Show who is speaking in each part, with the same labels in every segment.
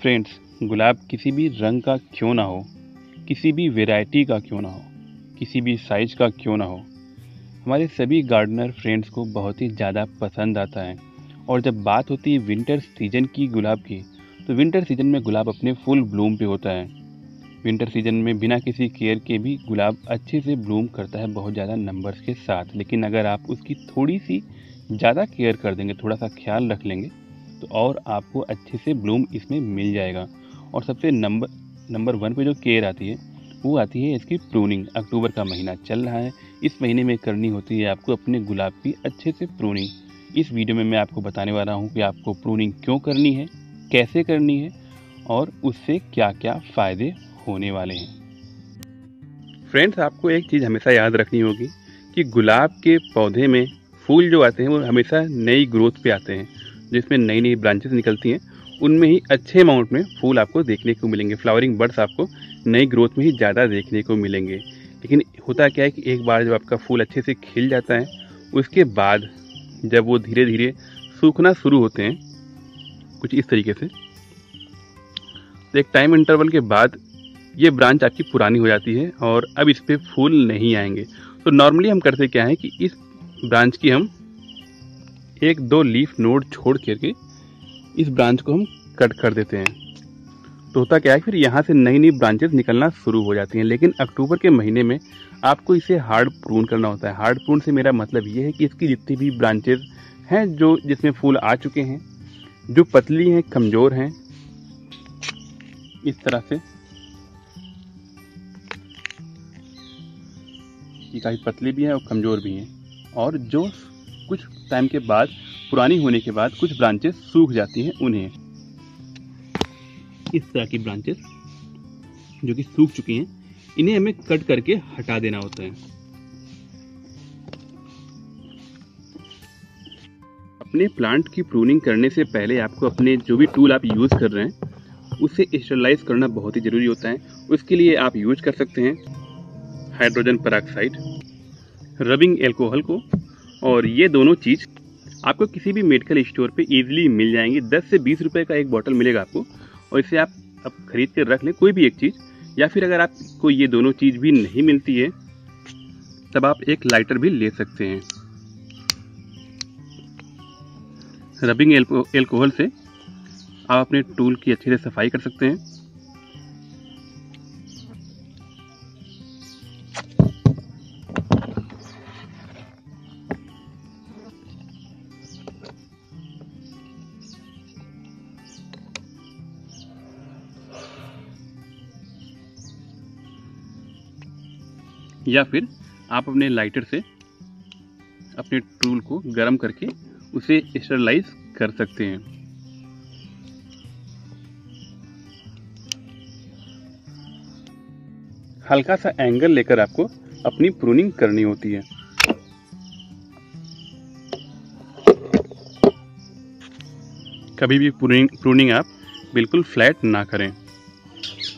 Speaker 1: Friends गुलाब किसी भी रंग का क्यों ना हो? किसी भी वैरायटी का क्यों ना हो? किसी भी साइज़ का क्यों ना हो? हमारे सभी गार्डनर फ्रेंड्स को बहुत ही ज़्यादा पसंद आता है। और जब बात होती है विंटर सीज़न की गुलाब की तो विंटर सीज़न में गुलाब अपने फुल ब्लूम पे होता है। विंटर सीज़न में बिना किसी केयर के भी गुलाब अच्छे से ब्लूम करता है बहुत ज़्यादा नंबर्स के साथ। लेकिन अगर आप उसकी थोड़ी सी ज़्यादा केयर कर देंगे, थोड़ा सा ख्याल रख लेंगे तो और आपको अच्छे से ब्लूम इसमें मिल जाएगा। और सबसे नंबर नंबर वन पे जो केयर आती है, वो आती है इसकी प्रूनिंग अक्टूबर का महीना चल रहा है। इस महीने में करनी होती है आपको अपने गुलाब की अच्छे से प्रूनिंग इस वीडियो में मैं आपको बताने वाला हूँ कि आपको प्रूनिंग क्यों करनी है, कैसे करनी है और उससे क्या क्या फ़ायदे होने वाले हैं। फ्रेंड्स आपको एक चीज़ हमेशा याद रखनी होगी कि गुलाब के पौधे में फूल जो आते हैं, वो हमेशा नई ग्रोथ पे आते हैं। जिसमें नई नई ब्रांचेस निकलती हैं, उनमें ही अच्छे अमाउंट में फूल आपको देखने को मिलेंगे। फ्लावरिंग बर्ड्स आपको नई ग्रोथ में ही ज़्यादा देखने को मिलेंगे। लेकिन होता क्या है कि एक बार जब आपका फूल अच्छे से खिल जाता है, उसके बाद जब वो धीरे धीरे सूखना शुरू होते हैं, कुछ इस तरीके से तो एक टाइम इंटरवल के बाद ये ब्रांच आपकी पुरानी हो जाती है और अब इस पर फूल नहीं आएँगे। तो नॉर्मली हम करते क्या है कि इस ब्रांच की हम एक दो लीफ नोड छोड़ करके इस ब्रांच को हम कट कर देते हैं। तो होता क्या है, फिर यहाँ से नई नई ब्रांचेस निकलना शुरू हो जाती हैं, लेकिन अक्टूबर के महीने में आपको इसे हार्ड प्रून करना होता है। हार्ड प्रून से मेरा मतलब ये है कि इसकी जितनी भी ब्रांचेस हैं, जो जिसमें फूल आ चुके हैं, जो पतली हैं, कमज़ोर हैं, इस तरह से ये काफ़ी पतली भी है और कमज़ोर भी हैं। और जो कुछ टाइम के बाद, पुरानी होने के बाद कुछ ब्रांचेस सूख जाती हैं उन्हें। इस तरह की ब्रांचेस जो कि सूख चुकी हैं, इन्हें हमें कट करके हटा देना होता है। अपने प्लांट की प्रूनिंग करने से पहले आपको अपने जो भी टूल आप यूज़ कर रहे हैं, उसे स्टरलाइज करना बहुत ही ज़रूरी होता है। उसके लिए आप यूज़ कर सकते हैं हाइड्रोजन पराक्साइड रबिंग एल्कोहल को और ये दोनों चीज़ आपको किसी भी मेडिकल स्टोर पे इजीली मिल जाएँगी। 10 से 20 रुपए का एक बॉटल मिलेगा आपको और इसे आप अब खरीद कर रख लें कोई भी एक चीज़। या फिर अगर आपको ये दोनों चीज़ भी नहीं मिलती है, तब आप एक लाइटर भी ले सकते हैं। रबिंग एल्कोहल से आप अपने टूल की अच्छे से सफ़ाई कर सकते हैं। या फिर आप अपने लाइटर से अपने टूल को गर्म करके उसे स्टरलाइज कर सकते हैं। हल्का सा एंगल लेकर आपको अपनी प्रूनिंग करनी होती है। कभी भी प्रूनिंग प्रूनिंग आप बिल्कुल फ्लैट ना करें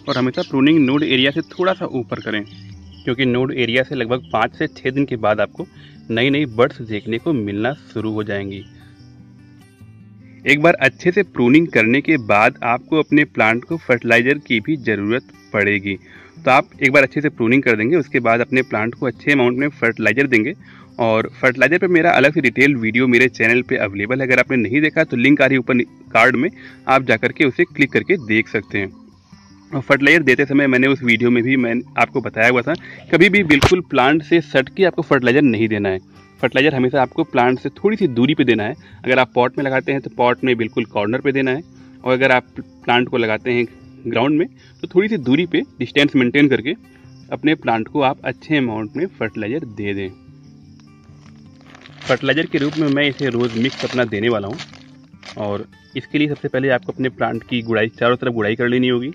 Speaker 1: और हमेशा प्रूनिंग नोड एरिया से थोड़ा सा ऊपर करें। क्योंकि नोड एरिया से लगभग पाँच से छः दिन के बाद आपको नई नई बर्ड्स देखने को मिलना शुरू हो जाएँगी। एक बार अच्छे से प्रूनिंग करने के बाद आपको अपने प्लांट को फर्टिलाइज़र की भी ज़रूरत पड़ेगी। तो आप एक बार अच्छे से प्रूनिंग कर देंगे, उसके बाद अपने प्लांट को अच्छे अमाउंट में फर्टिलाइज़र देंगे। और फर्टिलाइज़र पे मेरा अलग से डिटेल वीडियो मेरे चैनल पे अवेलेबल है। अगर आपने नहीं देखा तो लिंक आ रही ऊपर कार्ड में। आप जा के उसे क्लिक करके देख सकते हैं। फर्टिलाइज़र देते समय मैंने उस वीडियो में भी मैं आपको बताया हुआ था, कभी भी बिल्कुल प्लांट से सट के आपको फर्टिलाइज़र नहीं देना है। फर्टिलाइज़र हमेशा आपको प्लांट से थोड़ी सी दूरी पे देना है। अगर आप पॉट में लगाते हैं तो पॉट में बिल्कुल कॉर्नर पे देना है और अगर आप प्लांट को लगाते हैं ग्राउंड में तो थोड़ी सी दूरी पे डिस्टेंस मेंटेन करके अपने प्लांट को आप अच्छे अमाउंट में फर्टिलाइज़र दे दें। फर्टिलाइज़र के रूप में मैं इसे रोज़ मिक्स अपना देने वाला हूँ और इसके लिए सबसे पहले आपको अपने प्लांट की गुड़ाई, चारों तरफ़ गुड़ाई कर लेनी होगी।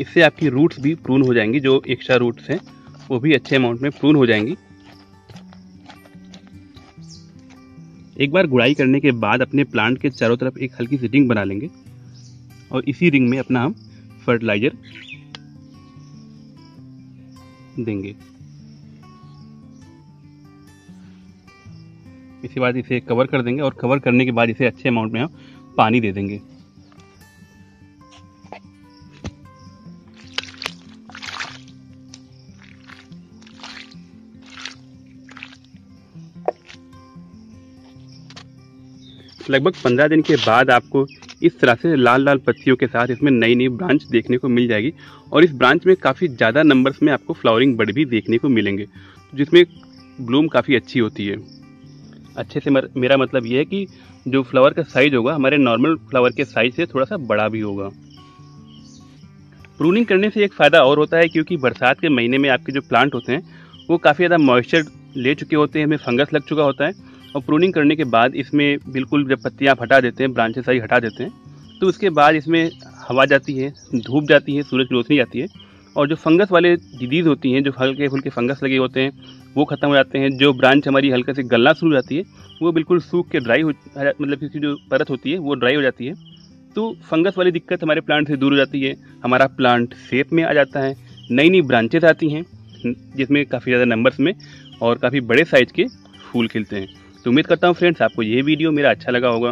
Speaker 1: इससे आपकी रूट्स भी प्रून हो जाएँगी, जो एक्स्ट्रा रूट्स हैं, वो भी अच्छे अमाउंट में प्रून हो जाएँगी। एक बार गुड़ाई करने के बाद अपने प्लांट के चारों तरफ़ एक हल्की सी रिंग बना लेंगे और इसी रिंग में अपना हम फर्टिलाइज़र देंगे। इसके बाद इसे कवर कर देंगे और कवर करने के बाद इसे अच्छे अमाउंट में हम पानी दे देंगे। लगभग पंद्रह दिन के बाद आपको इस तरह से लाल लाल पत्तियों के साथ इसमें नई नई ब्रांच देखने को मिल जाएगी और इस ब्रांच में काफ़ी ज़्यादा नंबर्स में आपको फ्लावरिंग बर्ड भी देखने को मिलेंगे जिसमें ब्लूम काफ़ी अच्छी होती है। अच्छे से मर, मेरा मतलब ये है कि जो फ्लावर का साइज़ होगा हमारे नॉर्मल फ्लावर के साइज़ से थोड़ा सा बड़ा भी होगा। प्रूनिंग करने से एक फ़ायदा और होता है क्योंकि बरसात के महीने में आपके जो प्लांट होते हैं वो काफ़ी ज़्यादा मॉइस्चर ले चुके होते हैं हमें फंगस लग चुका होता है। और प्रूनिंग करने के बाद इसमें बिल्कुल जब पत्तियाँ हटा देते हैं ब्रांचेस सारी हटा देते हैं तो उसके बाद इसमें हवा जाती है, धूप जाती है, सूरज की रोशनी जाती है और जो फंगस वाले डिज़ीज़ होती हैं, जो हल्के फुल्के फंगस लगे होते हैं, वो ख़त्म हो जाते हैं। जो ब्रांच हमारी हल्के से गलना शुरू हो जाती है, वो बिल्कुल सूख के ड्राई हो मतलब इसकी जो परत होती है, वो ड्राई हो जाती है। तो फंगस वाली दिक्कत हमारे प्लांट से दूर हो जाती है, हमारा प्लांट शेप में आ जाता है नई नई ब्रांचेस आती हैं, जिसमें काफ़ी ज़्यादा नंबर्स में और काफ़ी बड़े साइज़ के फूल खिलते हैं। तो उम्मीद करता हूँ फ्रेंड्स आपको ये वीडियो मेरा अच्छा लगा होगा।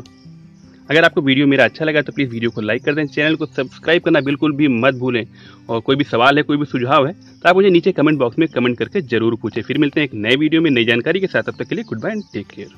Speaker 1: अगर आपको वीडियो मेरा अच्छा लगा तो प्लीज़ वीडियो को लाइक कर दें चैनल को सब्सक्राइब करना बिल्कुल भी मत भूलें। और कोई भी सवाल है, कोई भी सुझाव है तो आप मुझे नीचे कमेंट बॉक्स में कमेंट करके ज़रूर पूछें। फिर मिलते हैं एक नए वीडियो में नई जानकारी के साथ अब तक के लिए good bye and take care